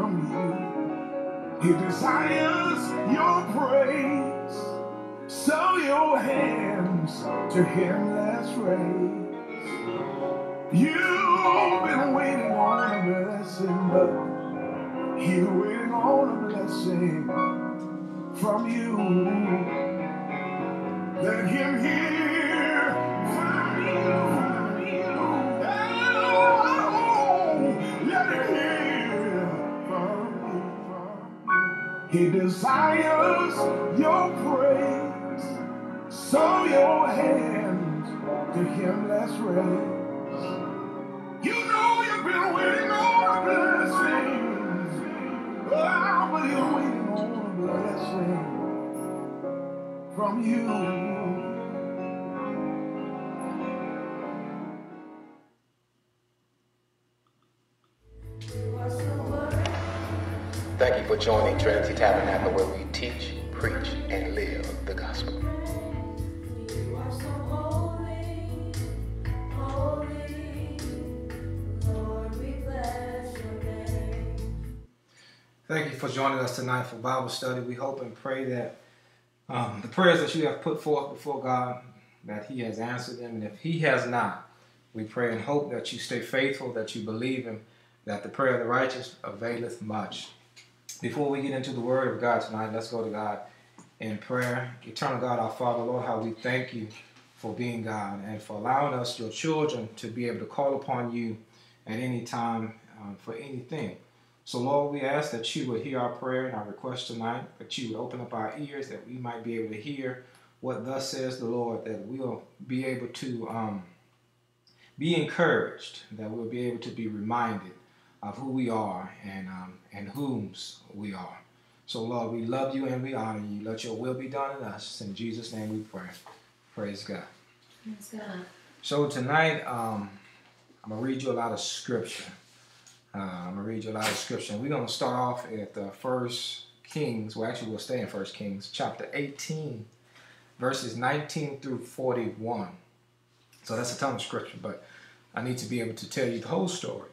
from you. He desires your praise. So your hands to him let's raise. You've been waiting on a blessing, but he's waiting on a blessing from you. Let him hear He desires your praise, so your hands to him let's raise. You know you've been waiting on a blessing, oh, but you're waiting on a blessing from you. For joining Trinity Tabernacle where we teach, preach, and live the gospel. Thank you for joining us tonight for Bible study. We hope and pray that um, the prayers that you have put forth before God, that He has answered them. And if He has not, we pray and hope that you stay faithful, that you believe Him, that the prayer of the righteous availeth much. Before we get into the Word of God tonight, let's go to God in prayer. Eternal God, our Father, Lord, how we thank you for being God and for allowing us, your children, to be able to call upon you at any time um, for anything. So, Lord, we ask that you would hear our prayer and our request tonight, that you would open up our ears, that we might be able to hear what thus says the Lord, that we'll be able to um, be encouraged, that we'll be able to be reminded of who we are and, um, and whom's we are. So, Lord, we love you and we honor you. Let your will be done in us. In Jesus' name we pray. Praise God. Praise God. So tonight, um, I'm gonna read you a lot of scripture. Uh, I'm gonna read you a lot of scripture. We're gonna start off at the First Kings. Well, actually, we'll stay in First Kings, chapter 18, verses 19 through 41. So that's a ton of scripture, but I need to be able to tell you the whole story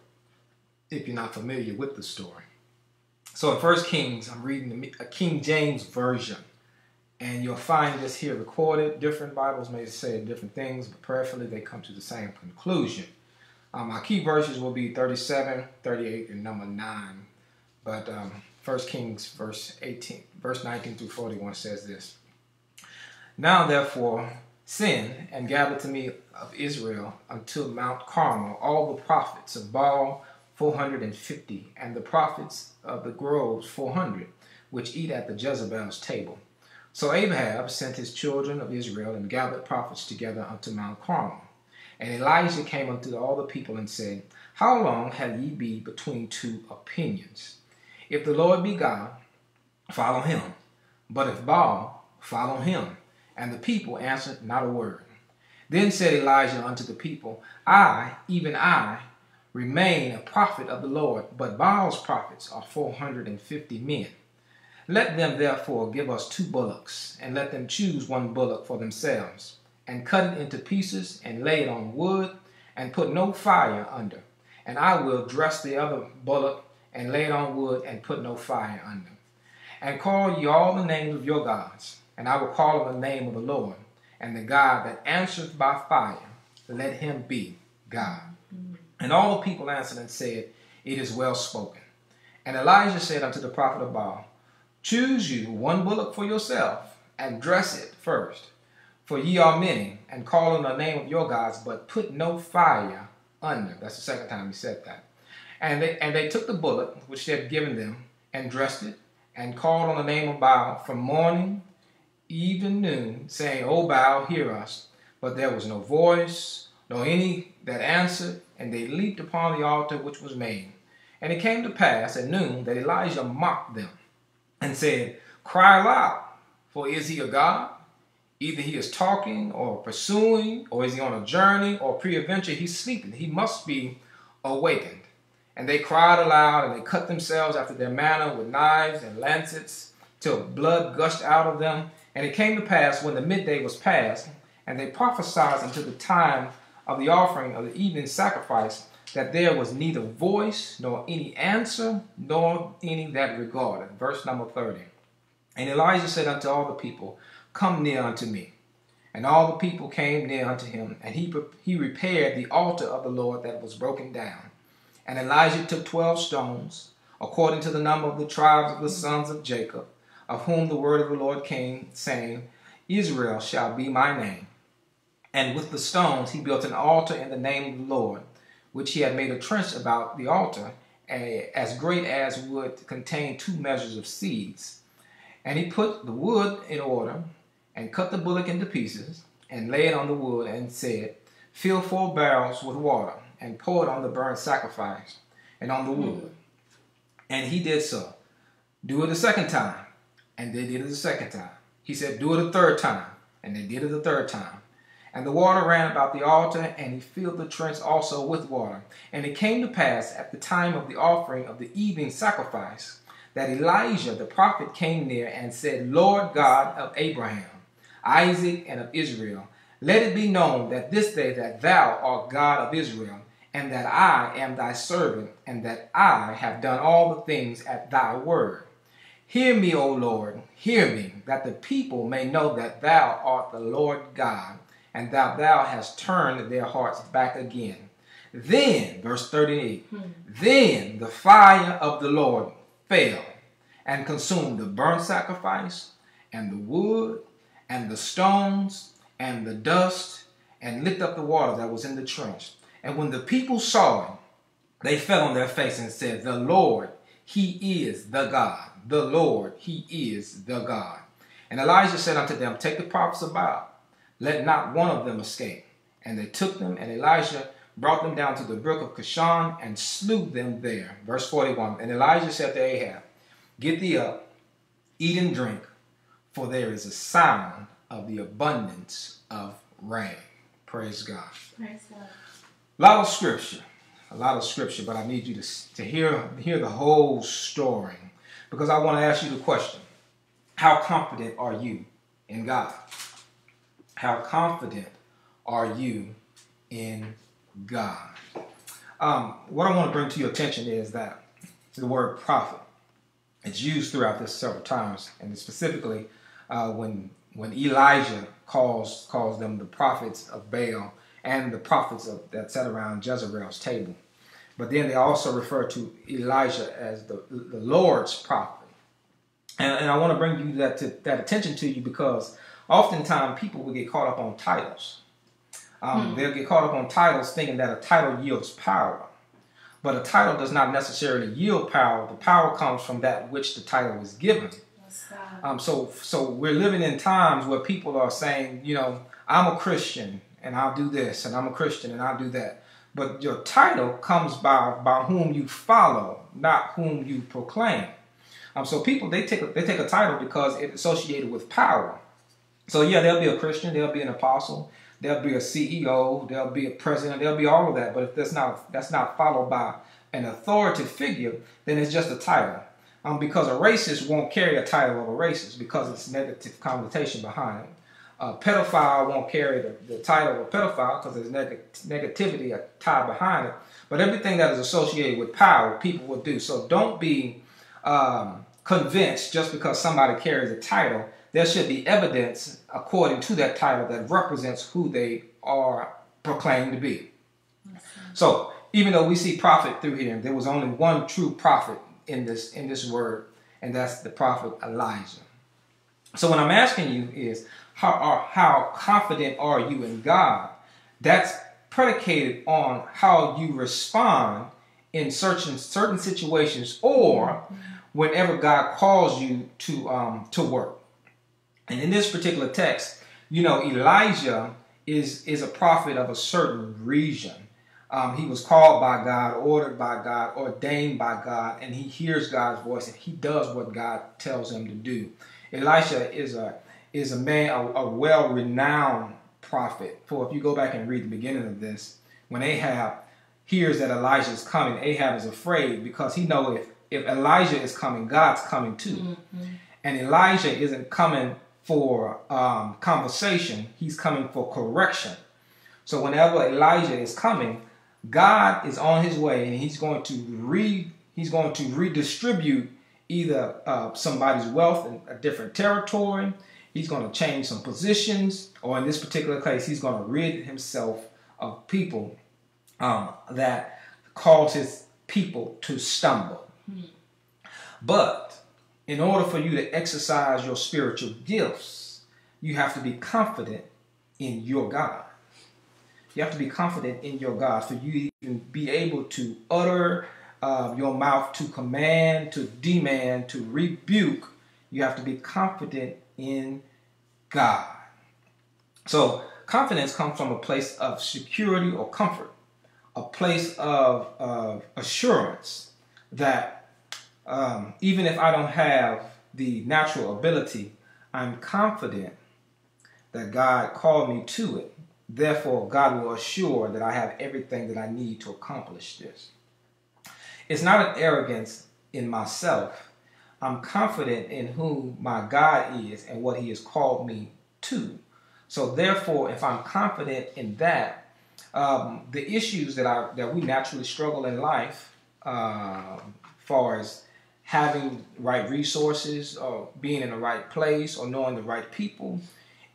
if you're not familiar with the story. So in First Kings, I'm reading a King James version and you'll find this here recorded. Different Bibles may say different things, but prayerfully they come to the same conclusion. Um, key verses will be 37, 38, and number 9. But um, 1 Kings verse 18, verse 19 through 41 says this. Now therefore send and gather to me of Israel unto Mount Carmel all the prophets of Baal 450, and the prophets of the groves 400, which eat at the Jezebel's table. So Ahab sent his children of Israel and gathered prophets together unto Mount Carmel. And Elijah came unto all the people and said, How long have ye be between two opinions? If the Lord be God, follow him. But if Baal, follow him. And the people answered not a word. Then said Elijah unto the people, I, even I, remain a prophet of the Lord, but Baal's prophets are four hundred and fifty men. Let them therefore give us two bullocks, and let them choose one bullock for themselves, and cut it into pieces, and lay it on wood, and put no fire under. And I will dress the other bullock, and lay it on wood, and put no fire under. And call ye all the names of your gods, and I will call on the name of the Lord, and the God that answereth by fire, let him be God. And all the people answered and said, It is well spoken. And Elijah said unto the prophet of Baal, Choose you one bullock for yourself, and dress it first. For ye are many, and call on the name of your gods, but put no fire under. That's the second time he said that. And they, and they took the bullock which they had given them, and dressed it, and called on the name of Baal from morning, even noon, saying, O Baal, hear us. But there was no voice, nor any that answered, and they leaped upon the altar which was made. And it came to pass at noon that Elijah mocked them and said, Cry aloud, for is he a God? Either he is talking or pursuing, or is he on a journey, or peradventure he's sleeping. He must be awakened. And they cried aloud, and they cut themselves after their manner with knives and lancets, till blood gushed out of them. And it came to pass when the midday was past, and they prophesied until the time of the offering of the evening sacrifice, that there was neither voice, nor any answer, nor any that regarded. Verse number 30. And Elijah said unto all the people, Come near unto me. And all the people came near unto him, and he, he repaired the altar of the Lord that was broken down. And Elijah took twelve stones, according to the number of the tribes of the sons of Jacob, of whom the word of the Lord came, saying, Israel shall be my name. And with the stones he built an altar in the name of the Lord, which he had made a trench about the altar, a- as great as would contain two measures of seeds. And he put the wood in order, and cut the bullock into pieces, and laid it on the wood, and said, Fill four barrels with water, and pour it on the burnt sacrifice, and on the wood. Mm. And he did so. Do it a second time. And they did it a second time. He said, Do it a third time. And they did it a third time. And the water ran about the altar, and he filled the trench also with water. And it came to pass at the time of the offering of the evening sacrifice that Elijah the prophet came near and said, Lord God of Abraham, Isaac, and of Israel, let it be known that this day that thou art God of Israel, and that I am thy servant, and that I have done all the things at thy word. Hear me, O Lord, hear me, that the people may know that thou art the Lord God, and that thou hast turned their hearts back again. Then, verse 38, hmm. then the fire of the Lord fell and consumed the burnt sacrifice, and the wood, and the stones, and the dust, and licked up the water that was in the trench. And when the people saw it, they fell on their face and said, The Lord, He is the God. The Lord, He is the God. And Elijah said unto them, Take the prophets of Baal, let not one of them escape. And they took them, and Elijah brought them down to the brook of Kishon and slew them there. Verse 41. And Elijah said to Ahab, Get thee up, eat and drink, for there is a sound of the abundance of rain. Praise God. Praise God. A lot of scripture, a lot of scripture, but I need you to, to hear, hear the whole story because I want to ask you the question How confident are you in God? How confident are you in God? Um, what I want to bring to your attention is that the word prophet. It's used throughout this several times, and specifically uh, when when Elijah calls calls them the prophets of Baal and the prophets of, that sat around Jezebel's table. But then they also refer to Elijah as the, the Lord's prophet. And, and I want to bring you that to, that attention to you because oftentimes people will get caught up on titles. Um, They'll get caught up on titles thinking that a title yields power. But a title does not necessarily yield power. The power comes from that which the title is given. Um, so, so we're living in times where people are saying, you know, I'm a Christian and I'll do this, and I'm a Christian and I'll do that. But your title comes by by whom you follow, not whom you proclaim. Um, so people they take a, they take a title because it's associated with power. So yeah, there'll be a Christian, there'll be an apostle, there'll be a CEO, there'll be a president, there'll be all of that. But if that's not that's not followed by an authority figure, then it's just a title. Um, because a racist won't carry a title of a racist because it's negative connotation behind it. A pedophile won't carry the, the title of a pedophile because there's neg- negativity tied behind it. But everything that is associated with power, people will do. So don't be um, convinced just because somebody carries a title. There should be evidence according to that title that represents who they are proclaimed to be. So even though we see prophet through here, there was only one true prophet in this in this word, and that's the prophet Elijah. So what I'm asking you is how are how confident are you in God? That's predicated on how you respond in certain certain situations or whenever God calls you to um, to work. And in this particular text, you know, Elijah is is a prophet of a certain region. Um, he was called by God, ordered by God, ordained by God, and he hears God's voice and he does what God tells him to do. Elisha is a is a man, a, a well-renowned prophet. For if you go back and read the beginning of this, when Ahab hears that Elijah is coming, Ahab is afraid because he knows if if Elijah is coming, God's coming too. And Elijah isn't coming for um, conversation; he's coming for correction. So whenever Elijah is coming, God is on his way and he's going to re he's going to redistribute either uh, somebody's wealth in a different territory. He's going to change some positions, or in this particular case, he's going to rid himself of people um, that cause his people to stumble. But in order for you to exercise your spiritual gifts, you have to be confident in your God. You have to be confident in your God for you to even be able to utter uh, your mouth to command, to demand, to rebuke. You have to be confident in God. So, confidence comes from a place of security or comfort, a place of, of assurance that um, even if I don't have the natural ability, I'm confident that God called me to it. Therefore, God will assure that I have everything that I need to accomplish this. It's not an arrogance in myself. I'm confident in who my God is and what He has called me to. So, therefore, if I'm confident in that, um, the issues that I that we naturally struggle in life, uh, far as having right resources or being in the right place or knowing the right people,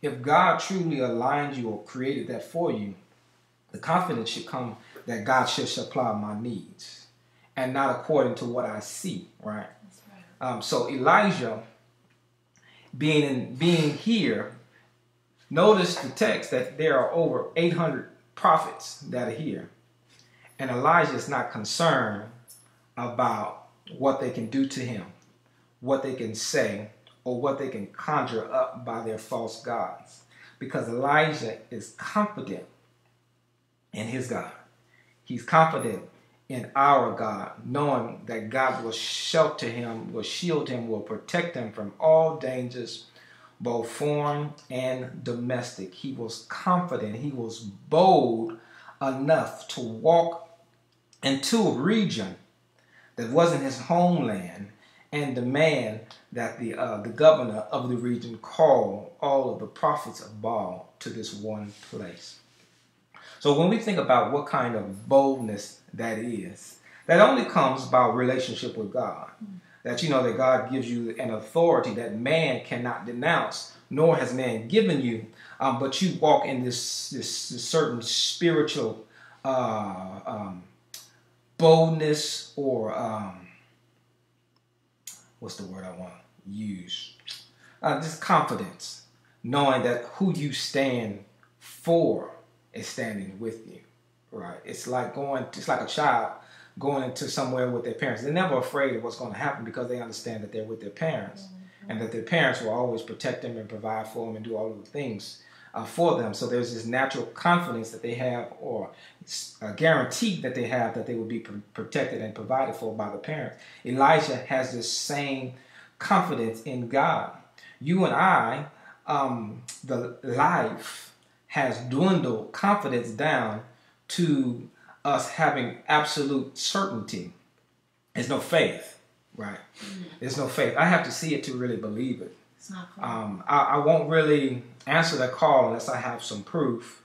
if God truly aligned you or created that for you, the confidence should come that God should supply my needs and not according to what I see, right? Right. Um, so Elijah, being in, being here, notice the text that there are over 800 prophets that are here, and Elijah is not concerned about what they can do to him, what they can say, or what they can conjure up by their false gods, because Elijah is confident in his God. He's confident in our God, knowing that God will shelter him, will shield him, will protect him from all dangers, both foreign and domestic. He was confident, he was bold enough to walk into a region that wasn't his homeland and demand that the uh, the governor of the region call all of the prophets of Baal to this one place. So when we think about what kind of boldness that is, that only comes by relationship with God. That you know that God gives you an authority that man cannot denounce, nor has man given you, um, but you walk in this this, this certain spiritual uh, um, boldness or um, what's the word I want to use? Uh, just confidence, knowing that who you stand for is standing with you. Right? It's like going. It's like a child going into somewhere with their parents. They're never afraid of what's going to happen because they understand that they're with their parents, and that their parents will always protect them and provide for them and do all of the things uh, for them. So there's this natural confidence that they have, or a guarantee that they have that they will be pr- protected and provided for by the parents. Elijah has this same confidence in God. You and I, um, the life has dwindled confidence down to us having absolute certainty. There's no faith, right? There's no faith. I have to see it to really believe it. Um, I, I won't really answer that call unless I have some proof.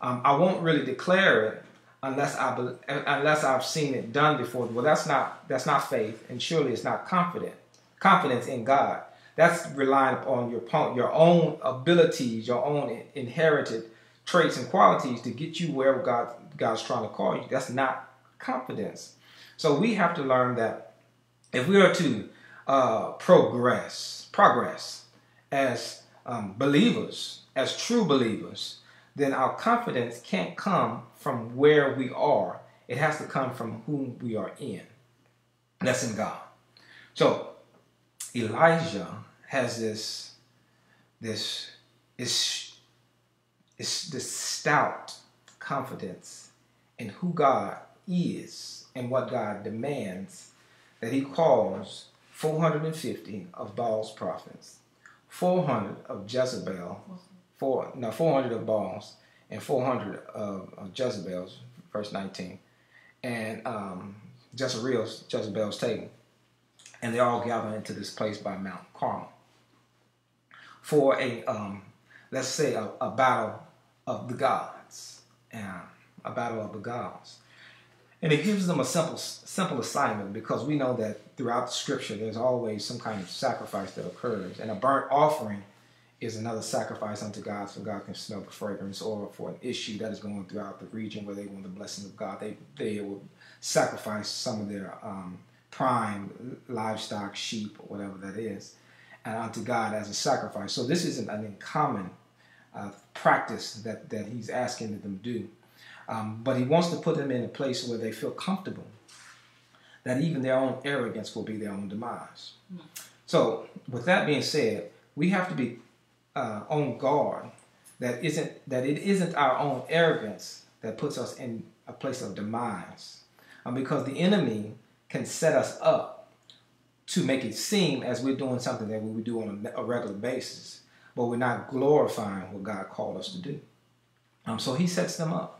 Um, I won't really declare it unless I unless I've seen it done before. Well, that's not that's not faith, and surely it's not confident confidence in God. That's relying upon your your own abilities, your own inherited traits and qualities to get you where God God's trying to call you. That's not confidence. So we have to learn that if we are to uh, progress, progress as um, believers, as true believers, then our confidence can't come from where we are. It has to come from whom we are in. That's in God. So Elijah has this, this, this, this, this stout confidence in who God is and what God demands that he calls 450 of Baal's prophets, 400 of Jezebel, four, no, 400 of Baal's, and 400 of, of Jezebel's, verse 19, and um, Jezreel's, Jezebel's table. And they all gather into this place by Mount Carmel for a, um, let's say, a, a battle of the gods, and a battle of the gods. And it gives them a simple, simple assignment because we know that throughout the scripture there's always some kind of sacrifice that occurs. And a burnt offering is another sacrifice unto God so God can smell the fragrance or for an issue that is going throughout the region where they want the blessing of God. They, they will sacrifice some of their um, prime livestock, sheep, or whatever that is, and unto God as a sacrifice. So this isn't an uncommon uh, practice that, that he's asking them to do. Um, but he wants to put them in a place where they feel comfortable that even their own arrogance will be their own demise. So, with that being said, we have to be uh, on guard that isn't that it isn't our own arrogance that puts us in a place of demise, um, because the enemy can set us up to make it seem as we're doing something that we would do on a, a regular basis, but we're not glorifying what God called us to do. Um, so he sets them up.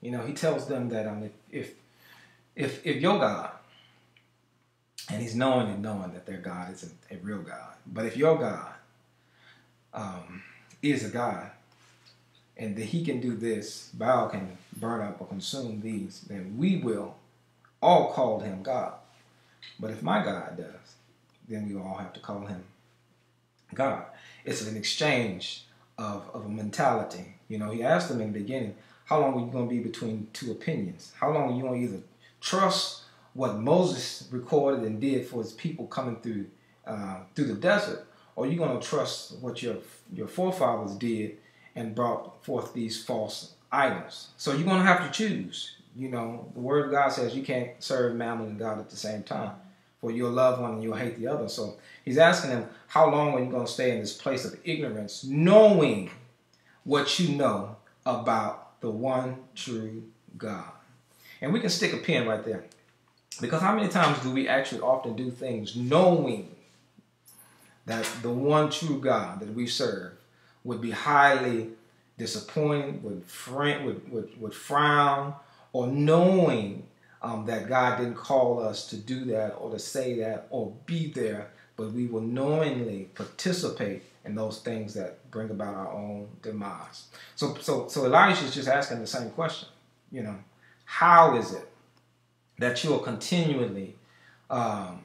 You know, he tells them that um, if, if if your God, and he's knowing and knowing that their God isn't a real God, but if your God um, is a God, and that he can do this, Baal can burn up or consume these, then we will all call him God. But if my God does, then we all have to call him God. It's an exchange of, of a mentality. You know, he asked them in the beginning, how long are you going to be between two opinions? How long are you going to either trust what Moses recorded and did for his people coming through uh, through the desert, or are you going to trust what your your forefathers did and brought forth these false idols? So you're going to have to choose. You know, the Word of God says you can't serve Mammon and God at the same time. For you'll love one and you'll hate the other. So he's asking them, how long are you going to stay in this place of ignorance, knowing what you know about the one true God? And we can stick a pin right there. Because how many times do we actually often do things knowing that the one true God that we serve would be highly disappointed, would, would, would, would frown, or knowing um, that God didn't call us to do that or to say that or be there, but we will knowingly participate in those things that bring about our own demise. So, so, so Elijah is just asking the same question. You know, how is it that you are continually um,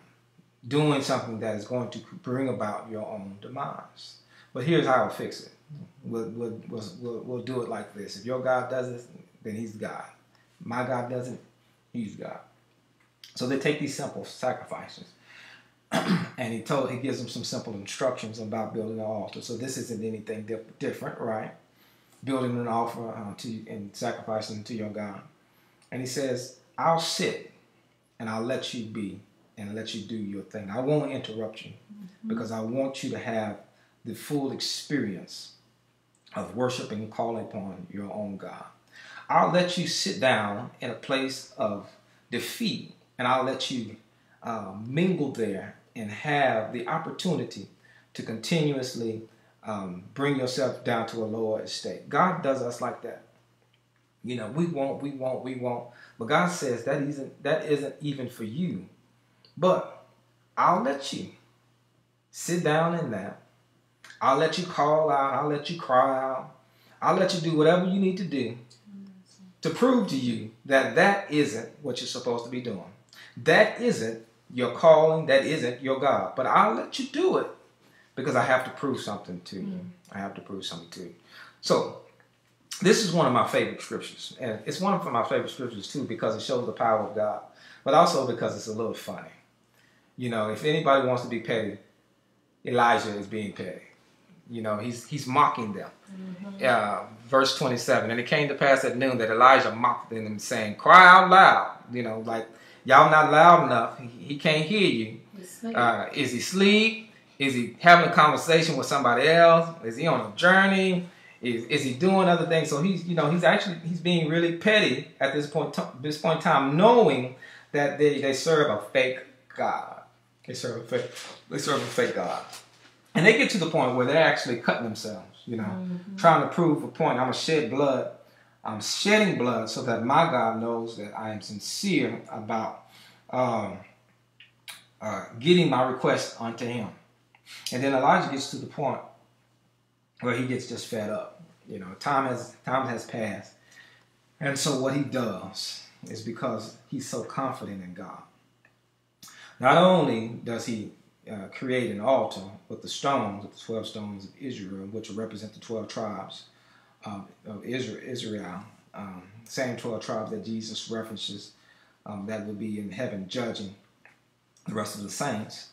doing something that is going to bring about your own demise? But here's how I'll fix it. We'll, we'll, we'll, we'll do it like this. If your God does it, then he's God. My God doesn't, he's God. So they take these simple sacrifices. and he told he gives them some simple instructions about building an altar. So this isn't anything dif- different, right? Building an altar uh, to and sacrificing to your God. And he says, "I'll sit and I'll let you be and let you do your thing. I won't interrupt you because I want you to have the full experience of worshiping and calling upon your own God. I'll let you sit down in a place of defeat and I'll let you uh, mingle there and have the opportunity to continuously um, bring yourself down to a lower estate. God does us like that. You know, we won't, we won't, we won't. But God says that isn't that isn't even for you. But I'll let you sit down in that. I'll let you call out. I'll let you cry out. I'll let you do whatever you need to do to prove to you that that isn't what you're supposed to be doing. That isn't your calling. That isn't your God. But I'll let you do it because I have to prove something to you. I have to prove something to you. So this is one of my favorite scriptures, and it's one of my favorite scriptures too because it shows the power of God, but also because it's a little funny. You know, if anybody wants to be petty, Elijah is being petty. You know, he's he's mocking them. Uh, verse 27, and it came to pass at noon that Elijah mocked them, saying, "Cry out loud." You know, like y'all not loud enough. He, he can't hear you. Uh, is he asleep? Is he having a conversation with somebody else? Is he on a journey? Is, is he doing other things? So he's you know he's actually he's being really petty at this point this point in time, knowing that they, they serve a fake God. They serve a fake they serve a fake God, and they get to the point where they're actually cutting themselves. You know, trying to prove a point. I'm gonna shed blood. I'm shedding blood so that my God knows that I am sincere about um, uh, getting my request unto Him. And then Elijah gets to the point where he gets just fed up. You know, time has time has passed, and so what he does is because he's so confident in God. Not only does he uh, create an altar with the stones, with the 12 stones of Israel, which represent the 12 tribes of Israel, Israel um, same 12 tribes that Jesus references um, that will be in heaven judging the rest of the saints.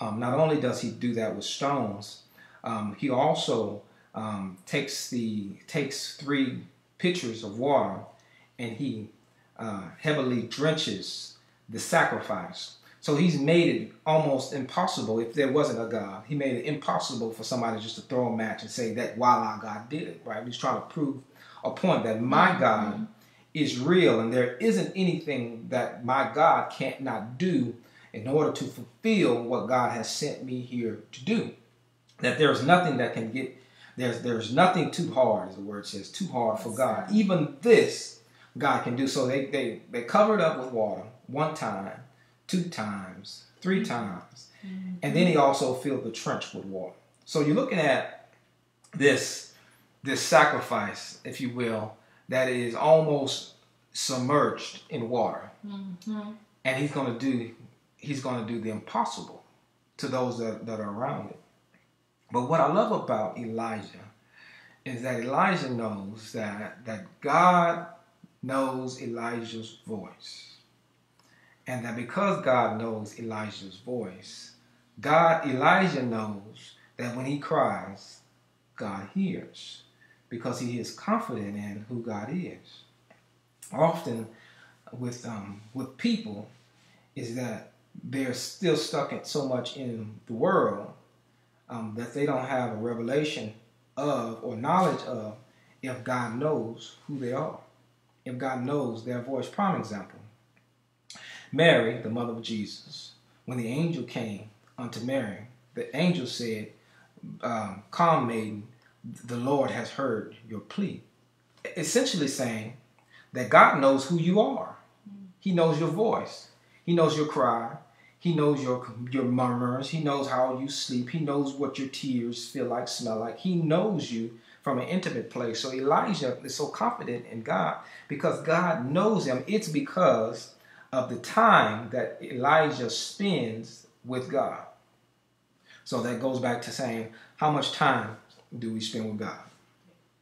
Um, not only does he do that with stones, um, he also um, takes the takes three pitchers of water and he uh, heavily drenches the sacrifice. So he's made it almost impossible if there wasn't a God. He made it impossible for somebody just to throw a match and say that while our God did it, right? He's trying to prove a point that my mm-hmm. God is real and there isn't anything that my God can't not do in order to fulfill what God has sent me here to do. That there's nothing that can get there's there's nothing too hard, as the word says, too hard for God. Even this God can do. So they they they covered up with water one time, two times, three mm-hmm. times, mm-hmm. and then he also filled the trench with water. So you're looking at this this sacrifice, if you will, that is almost submerged in water, mm-hmm. and he's going to do he's going to do the impossible to those that, that are around it. But what I love about Elijah is that Elijah knows that that God knows Elijah's voice. And that because God knows Elijah's voice, God Elijah knows that when he cries, God hears because he is confident in who God is. Often with um, with people is that they're still stuck in so much in the world um, that they don't have a revelation of or knowledge of if God knows who they are, if God knows their voice. Prime example Mary, the mother of Jesus, when the angel came unto Mary, the angel said, um, Calm, maiden, the Lord has heard your plea. Essentially saying that God knows who you are, He knows your voice, He knows your cry. He knows your your murmurs. He knows how you sleep. He knows what your tears feel like, smell like. He knows you from an intimate place. So Elijah is so confident in God because God knows him. It's because of the time that Elijah spends with God. So that goes back to saying, how much time do we spend with God?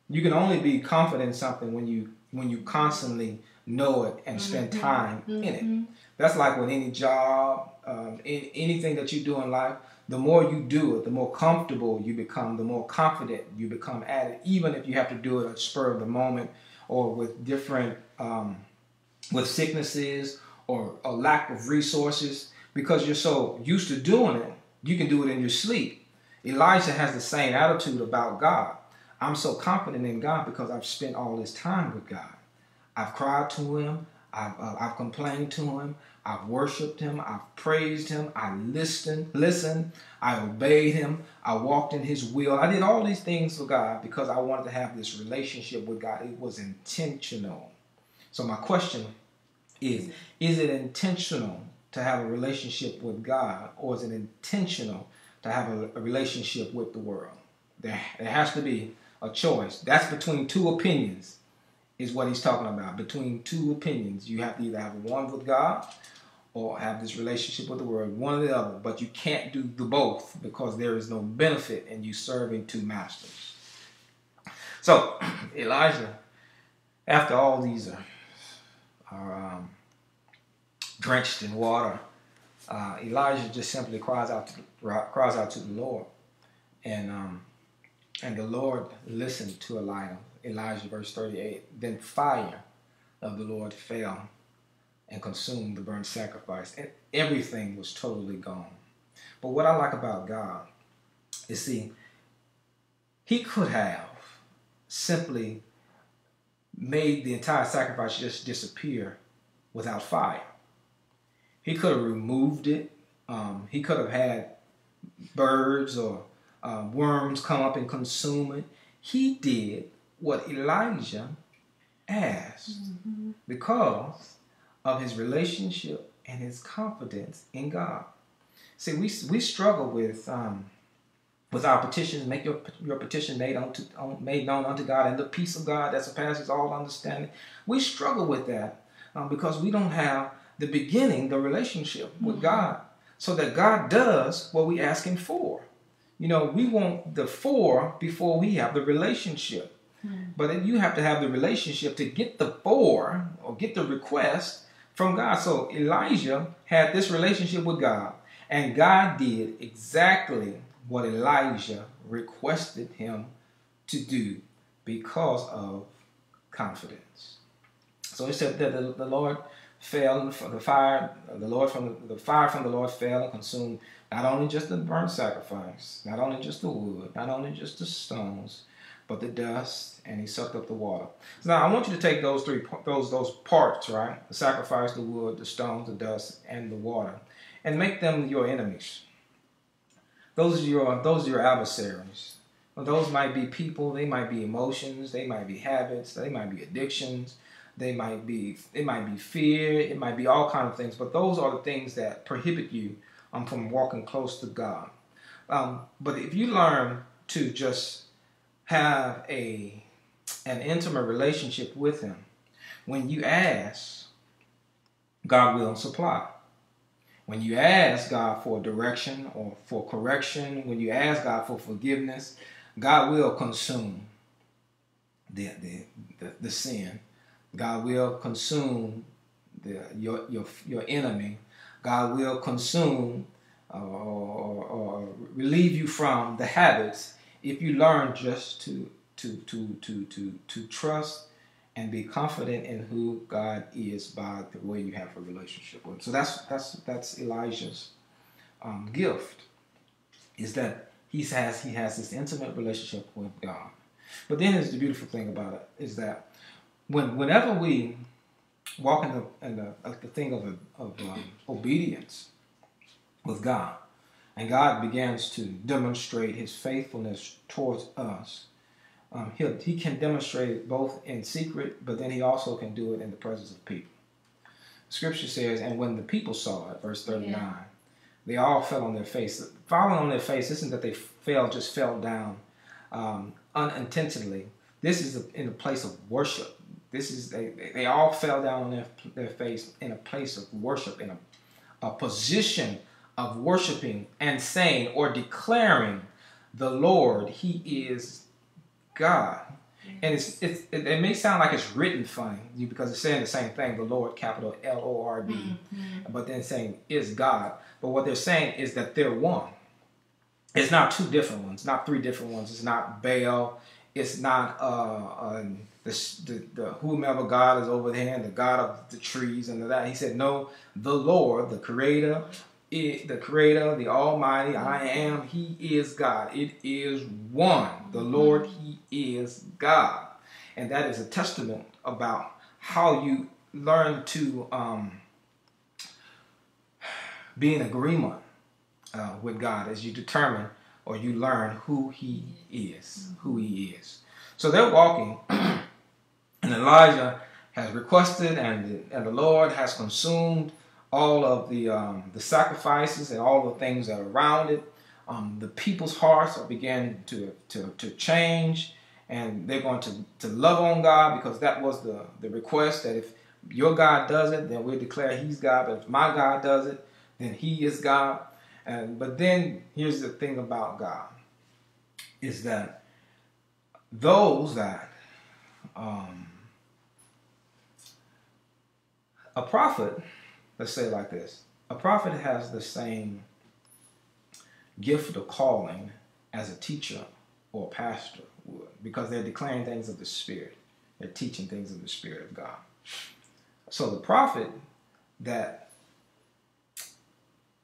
You can only be confident in something when you when you constantly know it and spend time in it. That's like with any job, um, in, anything that you do in life. The more you do it, the more comfortable you become, the more confident you become at it. Even if you have to do it at spur of the moment, or with different, um, with sicknesses or a lack of resources, because you're so used to doing it, you can do it in your sleep. Elijah has the same attitude about God. I'm so confident in God because I've spent all this time with God. I've cried to Him. I've, uh, I've complained to Him. I've worshipped Him. I've praised Him. I listened, listened. I obeyed Him. I walked in His will. I did all these things for God because I wanted to have this relationship with God. It was intentional. So my question is: Is it intentional to have a relationship with God, or is it intentional to have a, a relationship with the world? There, there has to be a choice. That's between two opinions, is what he's talking about. Between two opinions, you have to either have one with God or have this relationship with the world, one or the other. But you can't do the both because there is no benefit in you serving two masters. So Elijah, after all these are, um, drenched in water, uh, Elijah just simply cries out to cries out to the Lord, and um, and the Lord listened to Elijah. Elijah, verse thirty-eight. Then fire of the Lord fell and consumed the burnt sacrifice, and everything was totally gone. But what I like about God is, see, He could have simply made the entire sacrifice just disappear without fire. He could have removed it. Um, he could have had birds or uh, worms come up and consume it. He did what Elijah asked because of his relationship and his confidence in God. See, we, we struggle with um, with our petitions. Make your your petition made unto on, made known unto God, and the peace of God that surpasses all understanding. We struggle with that um, because we don't have the beginning, the relationship with God, so that God does what we ask Him for. You know, we want the for before we have the relationship. But then you have to have the relationship to get the for or get the request from God. So Elijah had this relationship with God, and God did exactly what Elijah requested him to do because of confidence. So it said that the, the Lord fell from the fire, the Lord from the, the fire from the Lord fell and consumed not only just the burnt sacrifice, not only just the wood, not only just the stones, but the dust, and he sucked up the water. So now I want you to take those three those those parts, right? The sacrifice, the wood, the stones, the dust, and the water, and make them your enemies. Those are your those are your adversaries. Well, those might be people, they might be emotions, they might be habits, they might be addictions, they might be it might be fear, it might be all kind of things. But those are the things that prohibit you um, from walking close to God. Um, but if you learn to just have a an intimate relationship with Him, when you ask, God will supply. When you ask God for direction or for correction, when you ask God for forgiveness, God will consume the, the, the, the sin. God will consume the, your, your, your enemy. God will consume uh, or, or relieve you from the habits if you learn just to, to, to, to, to, to trust and be confident in who God is by the way you have a relationship with. So that's that's that's Elijah's um, gift, is that he has he has this intimate relationship with God. But then is the beautiful thing about it is that when whenever we walk in the in the, the thing of of um, obedience with God, and God begins to demonstrate His faithfulness towards us um, he he can demonstrate it both in secret, but then he also can do it in the presence of people. Scripture says, and when the people saw it, verse 39, Yeah. they all fell on their face. Falling on their face isn't that they fell, just fell down um, unintentionally. This is a, in a place of worship. This is, they, they they all fell down on their, their face in a place of worship, in a, a position of worshiping and saying or declaring the Lord, He is God. And it's, it's it, it may sound like it's written funny you- because it's saying the same thing, the Lord, capital L O R D, but then saying is God. But what they're saying is that they're one. It's not two different ones, not three different ones. It's not Baal. It's not uh, uh, the, the, the whomever God is over there and the God of the trees and that. He said, no, the Lord, the Creator, i- the Creator, the Almighty, I am. He is God. It is one. The Lord, He is God, and that is a testament about how you learn to um, be in agreement uh, with God as you determine or you learn who He is, who He is. So they're walking, and Elijah has requested, and the, and the Lord has consumed all of the um, the sacrifices and all the things that are around it. Um, the people's hearts are beginning to, to to change, and they're going to to love on God because that was the the request that if your God does it, then we declare He's God. But if my God does it, then He is God. And but then here's the thing about God is that those that um, a prophet, let's say like this, a prophet has the same gift or calling as a teacher or a pastor would because they're declaring things of the Spirit. They're teaching things of the Spirit of God. So the prophet that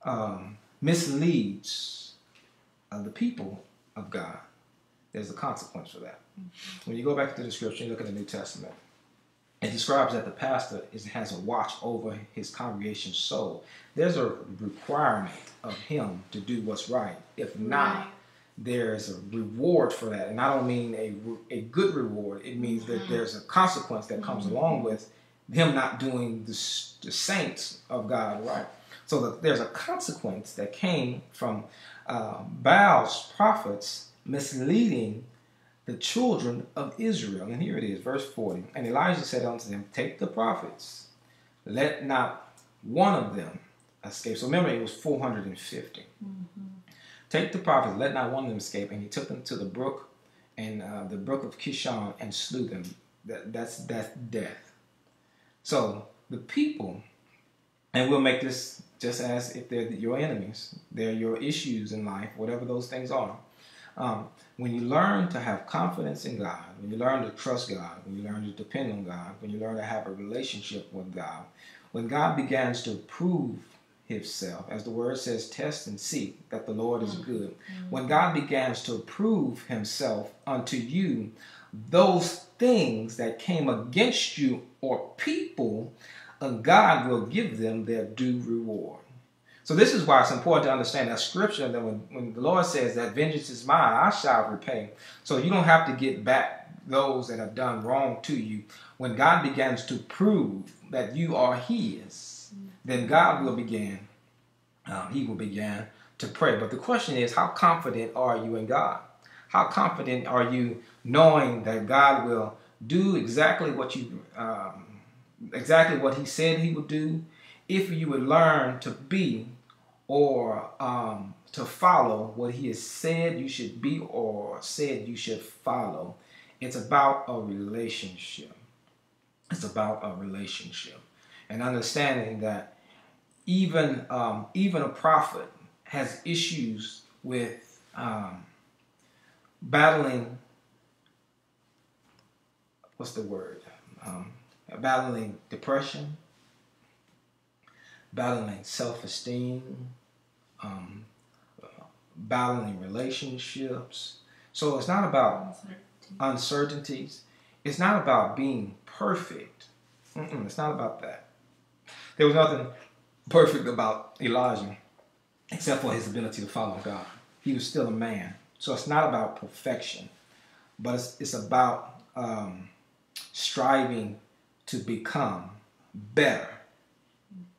um, misleads uh, the people of God, there's a consequence for that. When you go back to the scripture, you look at the New Testament, it describes that the pastor is, has a watch over his congregation's soul. There's a requirement of him to do what's right. If not, Right. there's a reward for that. And I don't mean a, a good reward, it means that there's a consequence that comes along with him not doing the, the saints of God right. So that there's a consequence that came from uh, Baal's prophets misleading the children of Israel. And here it is, verse 40. And Elijah said unto them, Take the prophets let not one of them escape. So remember, it was 450. Take the prophets, let not one of them escape. And he took them to the brook and uh, the brook of Kishon and slew them. That, that's that's death. So the people, and we'll make this just as if they're your enemies, they're your issues in life, whatever those things are. Um, when you learn to have confidence in God, when you learn to trust God, when you learn to depend on God, when you learn to have a relationship with God, when God begins to prove himself, as the word says, test and see that the Lord is good. When God begins to prove himself unto you, those things that came against you or people, uh, God will give them their due reward. So this is why it's important to understand that scripture that when, when the Lord says that vengeance is mine, I shall repay. So you don't have to get back those that have done wrong to you. When God begins to prove that you are His, then God will begin. Um, he will begin to pray. But the question is, how confident are you in God? How confident are you knowing that God will do exactly what you, um, exactly what He said He would do, if you would learn to be or um, to follow what He has said you should be or said you should follow? It's about a relationship. It's about a relationship, and understanding that even um, even a prophet has issues with um, battling. What's the word? Um, battling depression, battling self-esteem, um, battling relationships. So it's not about uncertainties. It's not about being perfect. Mm-mm, it's not about that. There was nothing perfect about Elijah except for his ability to follow God. He was still a man. So it's not about perfection, but it's, it's about um, striving to become better,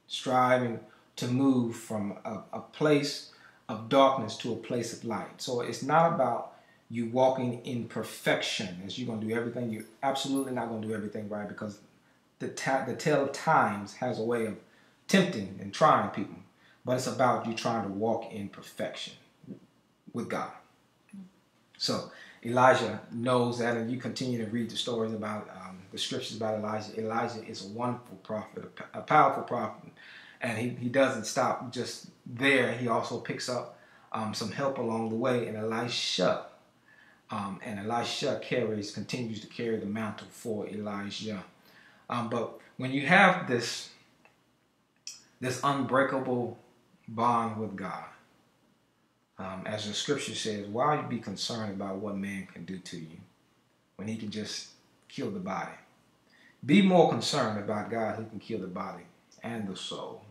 striving to move from a, a place of darkness to a place of light. So it's not about you walking in perfection as you're going to do everything. You're absolutely not going to do everything right because the, ta- the tale of times has a way of tempting and trying people, but it's about you trying to walk in perfection with God. So Elijah knows that, and you continue to read the stories about um, the scriptures about Elijah. Elijah is a wonderful prophet, a, powerful prophet, and he, he doesn't stop just there. He also picks up um, some help along the way, and Elisha. Um, and Elisha carries, continues to carry the mantle for Elijah. Um, but when you have this this unbreakable bond with God. Um, as the scripture says, why be concerned about what man can do to you when he can just kill the body? Be more concerned about God who can kill the body and the soul.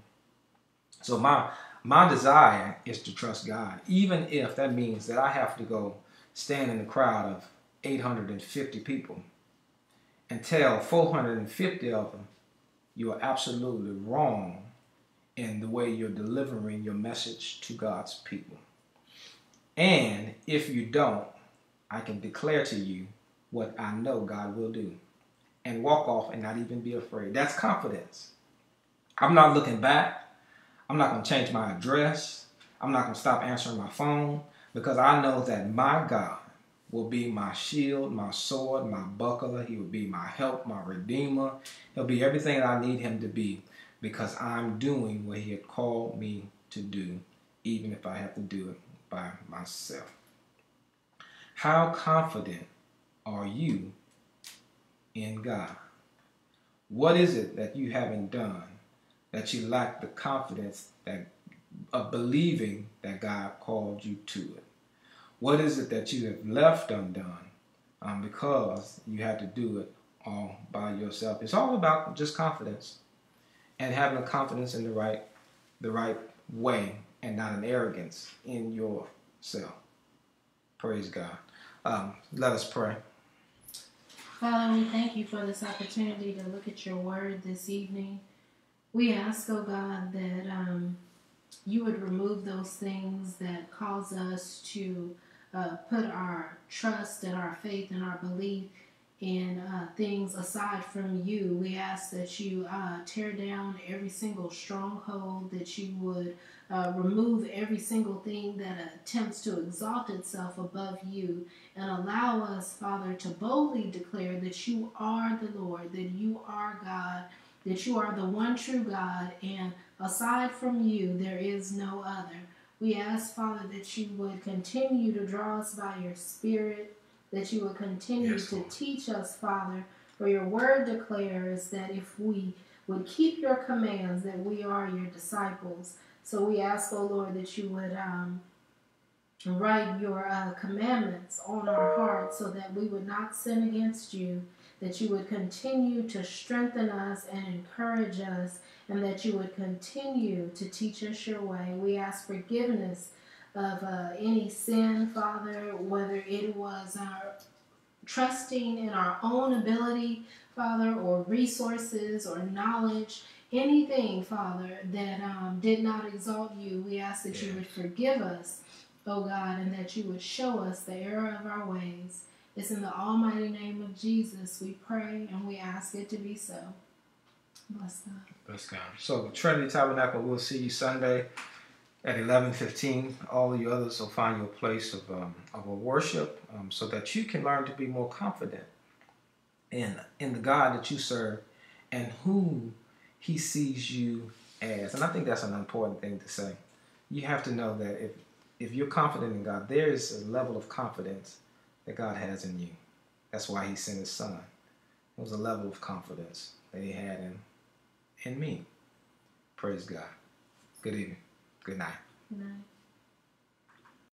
So my my desire is to trust God, even if that means that I have to go stand in the crowd of 850 people and tell 450 of them you are absolutely wrong in the way you're delivering your message to God's people. And if you don't, I can declare to you what I know God will do and walk off and not even be afraid. That's confidence. I'm not looking back. I'm not going to change my address. I'm not going to stop answering my phone because I know that my God will be my shield, my sword, my buckler. He will be my help, my redeemer. He'll be everything I need him to be because I'm doing what He had called me to do, even if I have to do it by myself. How confident are you in God? What is it that you haven't done that you lack the confidence that of believing that God called you to it? What is it that you have left undone um, because you had to do it all by yourself? It's all about just confidence and having confidence in the right the right way and not an arrogance in yourself. Praise God. Um, let us pray. Father, we thank you for this opportunity to look at your word this evening. We ask, oh God, that um, you would remove those things that cause us to uh, put our trust and our faith and our belief in uh, things aside from you. We ask that you uh, tear down every single stronghold, that you would uh, remove every single thing that attempts to exalt itself above you, and allow us, Father, to boldly declare that you are the Lord, that you are God, that you are the one true God, and aside from you, there is no other. We ask, Father, that you would continue to draw us by your Spirit, that you would continue Yes, to teach us, Father, for your word declares that if we would keep your commands, that we are your disciples. So we ask, oh Lord, that you would um, write your uh, commandments on our hearts so that we would not sin against you, that you would continue to strengthen us and encourage us, and that you would continue to teach us your way. We ask forgiveness of uh, any sin, Father, whether it was our trusting in our own ability, Father, or resources or knowledge, anything, Father, that um, did not exalt you. We ask that you would forgive us, oh God, and that you would show us the error of our ways. It's in the almighty name of Jesus we pray and we ask it to be so. Bless God. Bless God. So Trinity Tabernacle, we'll see you Sunday at eleven fifteen. All of you others will find your place of um, of a worship, um, so that you can learn to be more confident in in the God that you serve and who He sees you as. And I think that's an important thing to say. You have to know that if if you're confident in God, there is a level of confidence that God has in you. That's why He sent His Son. It was a level of confidence that He had in in me. Praise God. Good evening. Good night. Good night.